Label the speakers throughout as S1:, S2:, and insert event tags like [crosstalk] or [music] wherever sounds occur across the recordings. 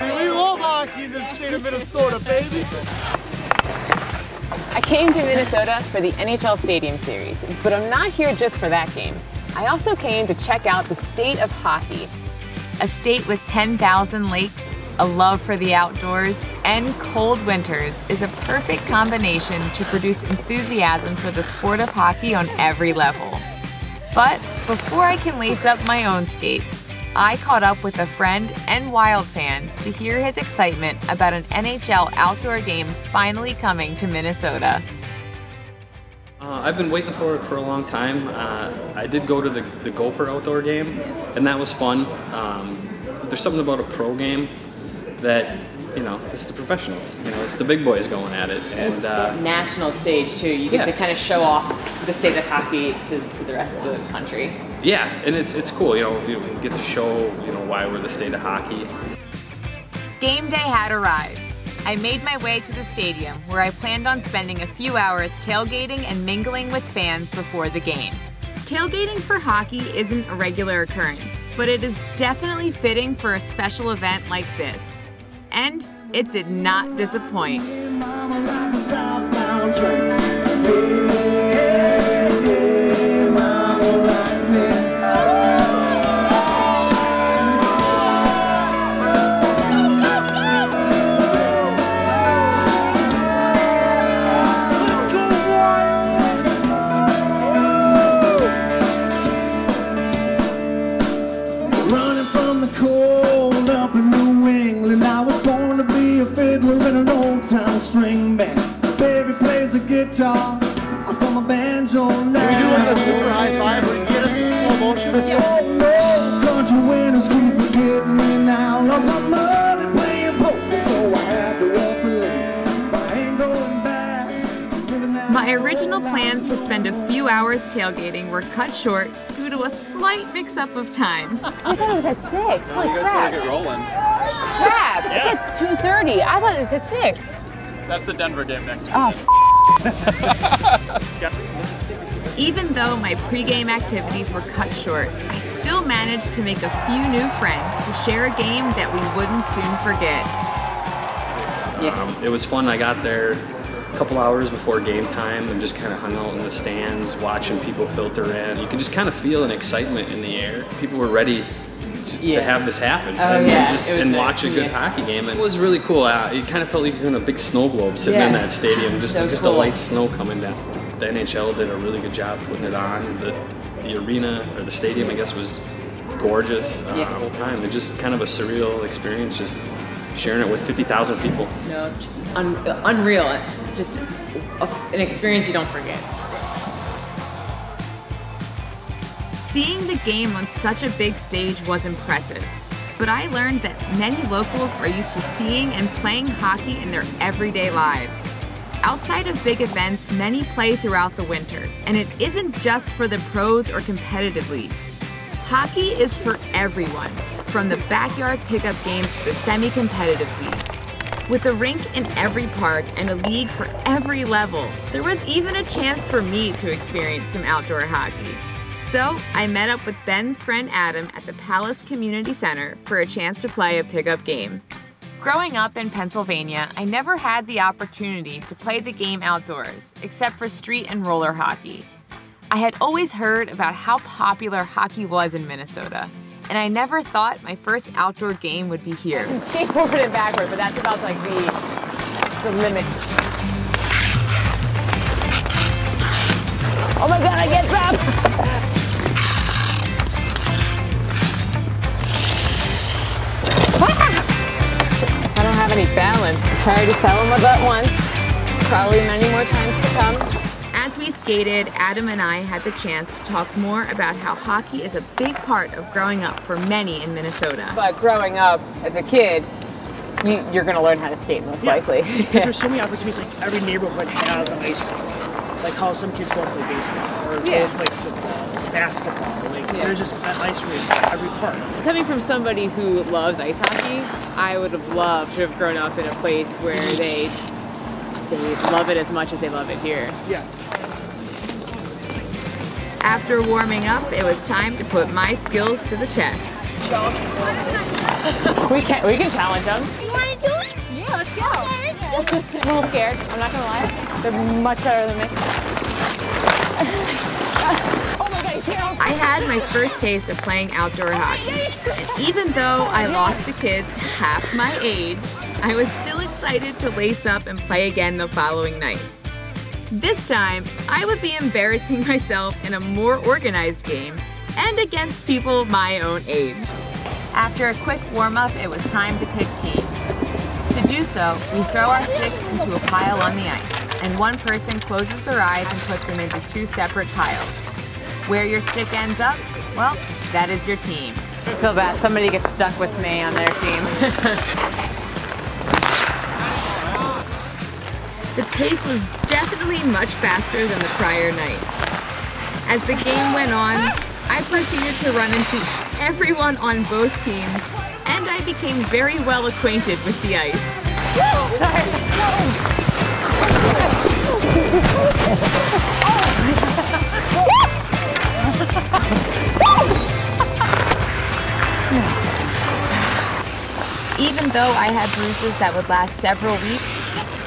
S1: We love hockey in the state of Minnesota, baby.
S2: I came to Minnesota for the NHL Stadium Series, but I'm not here just for that game. I also came to check out the state of hockey. A state with 10,000 lakes, a love for the outdoors, and cold winters is a perfect combination to produce enthusiasm for the sport of hockey on every level. But before I can lace up my own skates, I caught up with a friend and Wild fan to hear his excitement about an NHL outdoor game finally coming to Minnesota.
S3: Uh, I've been waiting for it for a long time. Uh, I did go to the, the Gopher outdoor game, and that was fun. Um, there's something about a pro game that, you know, it's the professionals. You know, it's the big boys going at it. And uh,
S2: National stage too. You get
S3: Yeah.
S2: to kind of show off the state of hockey to, to the rest of the country.
S3: yeah, and it's it's cool. You know, you get to show you know why we're the state of hockey.
S2: Game day had arrived. I made my way to the stadium where I planned on spending a few hours tailgating and mingling with fans before the game. Tailgating for hockey isn't a regular occurrence, but it is definitely fitting for a special event like this. And it did not disappoint.
S1: Old town string band. Baby plays a guitar, I throw my banjo now. Can we do like a super high five where you get us in slow motion? Oh no, country winners keep forgetting me now. Lost my money playing poker, so I had to walk away. But I ain't going back.
S2: My original plans to spend a few hours tailgating were cut short due to a slight mix up of time.
S4: I thought it was at six. Holy
S5: You guys
S4: crap!
S5: get rolling?
S4: Crap! It's at two thirty. I thought it was at six.
S5: That's the Denver game next week.
S4: Oh, [laughs]
S2: Even though my pregame activities were cut short, I still managed to make a few new friends to share a game that we wouldn't soon forget.
S3: Um, it was fun. I got there a couple hours before game time and just kind of hung out in the stands, watching people filter in. You could just kind of feel an excitement in the air. People were ready to,
S2: Yeah.
S3: to have this happen
S2: Oh,
S3: and
S2: yeah.
S3: just and
S2: nice.
S3: watch a good
S2: Yeah.
S3: hockey game. And it was really cool. Uh, it kind of felt like you're in a big snow globe sitting in that stadium, just
S2: So
S3: just
S2: cool.
S3: a light snow coming down. The NHL did a really good job putting it on. The the arena or the stadium, I guess, was gorgeous uh,
S2: Yeah.
S3: the whole time. It just kind of a surreal experience, just sharing it with 50,000 people.
S2: No, it's just un- unreal. It's just a, an experience you don't forget. Seeing the game on such a big stage was impressive, but I learned that many locals are used to seeing and playing hockey in their everyday lives. Outside of big events, many play throughout the winter, and it isn't just for the pros or competitive leagues. Hockey is for everyone, from the backyard pickup games to the semi competitive leagues. With a rink in every park and a league for every level, there was even a chance for me to experience some outdoor hockey. So I met up with Ben's friend Adam at the Palace Community Center for a chance to play a pickup game. Growing up in Pennsylvania, I never had the opportunity to play the game outdoors, except for street and roller hockey. I had always heard about how popular hockey was in Minnesota, and I never thought my first outdoor game would be here.
S4: skate [laughs] forward and backward, but that's about like the the limit. Oh my god, I get some! [laughs] have any balance. Sorry to sell them about once. Probably many more times to come.
S2: As we skated, Adam and I had the chance to talk more about how hockey is a big part of growing up for many in Minnesota.
S4: But growing up as a kid, you, you're going to learn how to skate most likely. [laughs]
S6: Because there's so many opportunities. Like every neighborhood has an ice rink. Like how some kids go and play baseball or
S4: Yeah.
S6: go play football, basketball. Like there's just an ice rink every park.
S4: Coming from somebody who loves ice hockey, I would have loved to have grown up in a place where they they love it as much as they love it here.
S6: Yeah.
S2: After warming up, it was time to put my skills to the test. [laughs]
S4: We can we can challenge them.
S7: You want to do it?
S4: Yeah, let's go.
S7: Yeah, let's do it.
S4: I'm a little scared. I'm not gonna lie. They're much better than me.
S2: I had my first taste of playing outdoor hockey. And even though I lost to kids half my age, I was still excited to lace up and play again the following night. This time, I would be embarrassing [laughs] myself in a more organized game and against people my own age. After a quick warm up, it was time to pick teams. To do so, we throw our sticks into a pile on the ice, and one person closes their eyes and puts them into two separate piles. Where your stick ends up, well, that is your team.
S4: I feel bad. Somebody gets stuck with me on their team. [laughs]
S2: The pace was definitely much faster than the prior night. As the game went on, I proceeded to run into everyone on both teams, and I became very well acquainted with the ice. [laughs] Even though I had bruises that would last several weeks,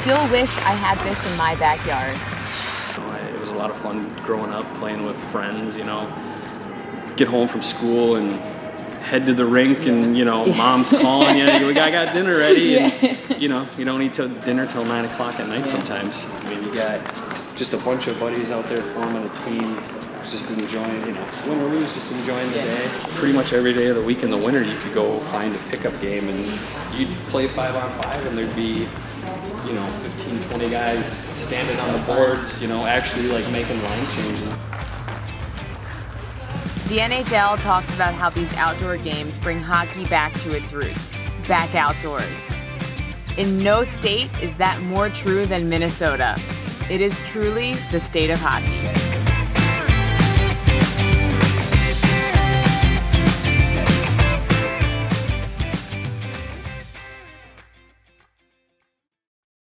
S2: still wish I had this in my backyard.
S3: You know, I, it was a lot of fun growing up, playing with friends. You know, get home from school and head to the rink, and you know, [laughs] mom's calling you. You got, got dinner ready, and [laughs] you know, you don't eat till dinner till nine o'clock at night sometimes. I mean, you got just a bunch of buddies out there forming a team, just enjoying, you know, win or lose, just enjoying the day. Pretty much every day of the week in the winter, you could go find a pickup game, and you'd play five on five, and there'd be you know, 15, 20 guys standing on the boards, you know, actually like making line changes.
S2: The NHL talks about how these outdoor games bring hockey back to its roots, back outdoors. In no state is that more true than Minnesota. It is truly the state of hockey.